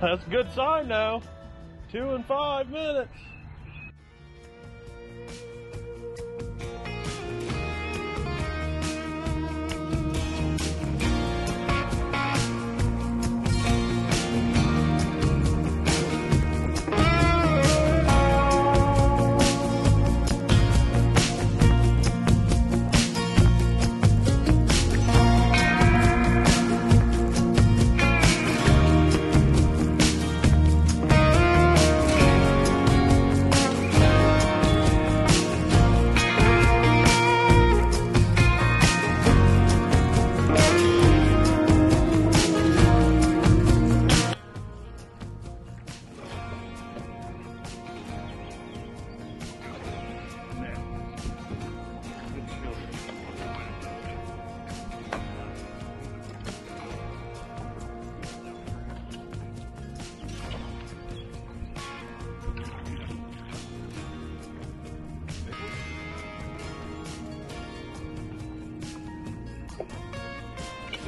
That's a good sign now. Two and five minutes.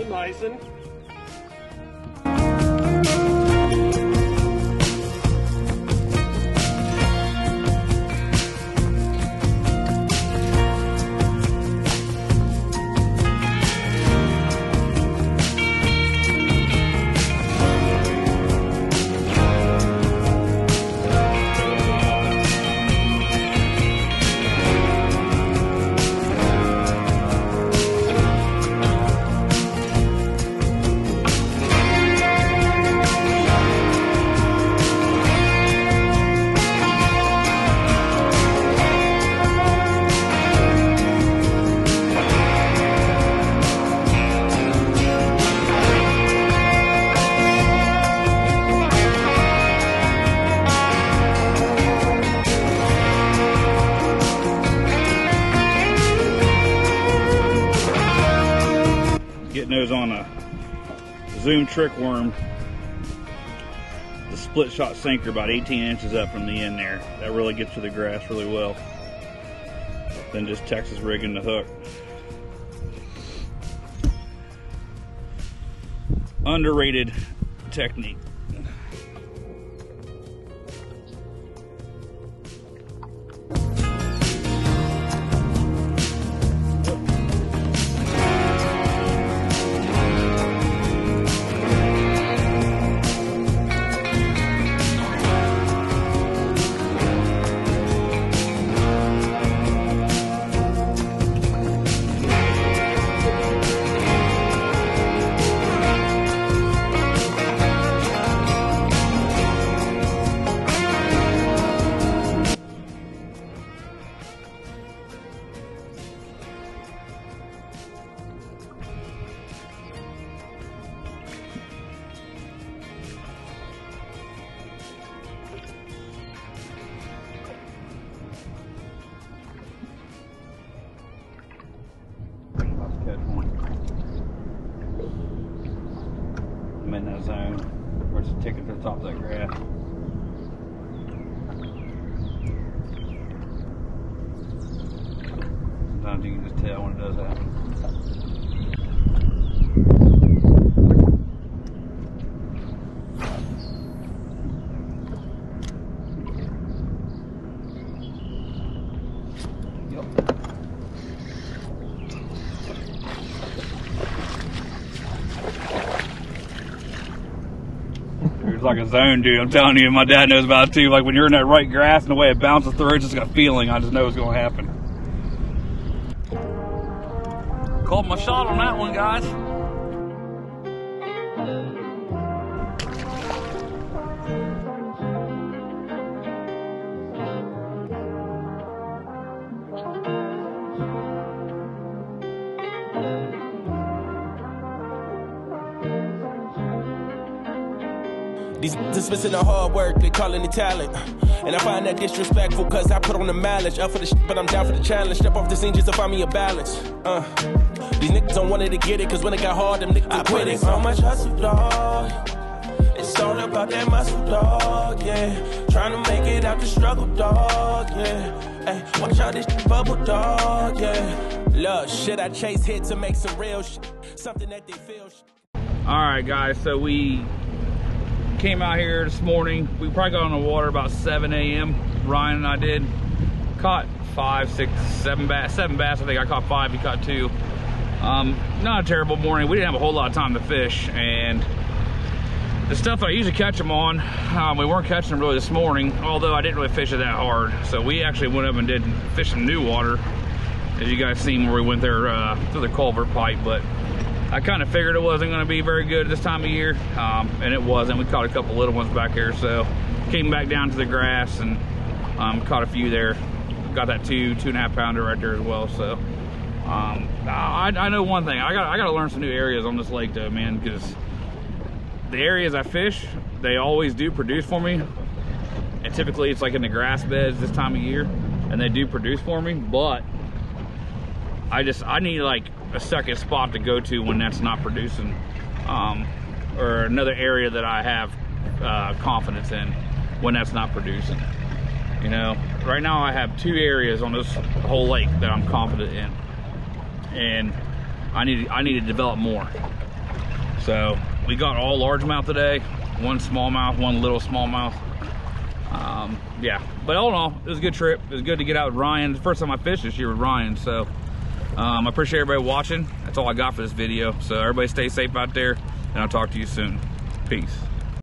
Good On a Zoom trick worm. The split shot sinker about 18 inches up from the end there. That really gets to the grass really well. Then just Texas rigging the hook. Underrated technique. I'm in that zone where it's ticking to the top of that grass. Sometimes you can just tell when it does happen. Like a zone, dude. I'm telling you, my dad knows about it too. Like when you're in that right grass and the way it bounces through, it's just got a feeling. I just know it's going to happen. Called my shot on that one, guys. These dismissing the hard work, they calling it talent. And I find that disrespectful, cause I put on the mileage. Up for the shit, but I'm down for the challenge. Step off the scene just to find me a balance. Uh, these niggas don't want it to get it, cause when it got hard, them niggas I quit it. So much hustle, dog. It's all about that muscle, dog, yeah. Trying to make it out the struggle, dog, yeah. Hey, watch out this shit bubble, dog, yeah. Look, shit, I chase hit to make some real shit. Something that they feel. All right, guys. So we came out here this morning. We probably got on the water about 7 a.m. Ryan and I did. Caught five, six, seven bass. Seven bass. I think I caught five. He caught two. Um, not a terrible morning. We didn't have a whole lot of time to fish, and the stuff I usually catch them on, um, we weren't catching them really this morning. Although I didn't really fish it that hard, so we actually went up and did fish some new water, as you guys seen where we went there uh, through the culvert pipe. But I kind of figured it wasn't going to be very good this time of year, um, and it wasn't. We caught a couple little ones back here, so came back down to the grass and um, caught a few there. Got that two, two and a half pounder right there as well. So um, I, I, know one thing. I got I got to learn some new areas on this lake, though, man, because the areas I fish, they always do produce for me. And typically, it's like in the grass beds this time of year, and they do produce for me. But I just I need like a second spot to go to when that's not producing, um, or another area that I have uh, confidence in when that's not producing. You know, right now I have two areas on this whole lake that I'm confident in, and I need I need to develop more. So we got all largemouth today, one smallmouth, one little smallmouth. Um, yeah, but all in all, it was a good trip. It was good to get out with Ryan. the first time I fished this year with Ryan, so um, I appreciate everybody watching. That's all I got for this video. So everybody stay safe out there, and I'll talk to you soon. Peace.